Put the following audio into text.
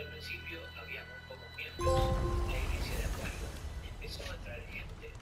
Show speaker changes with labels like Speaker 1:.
Speaker 1: Al principio habíamos como miembros la iglesia de Acuario, empezó a traer gente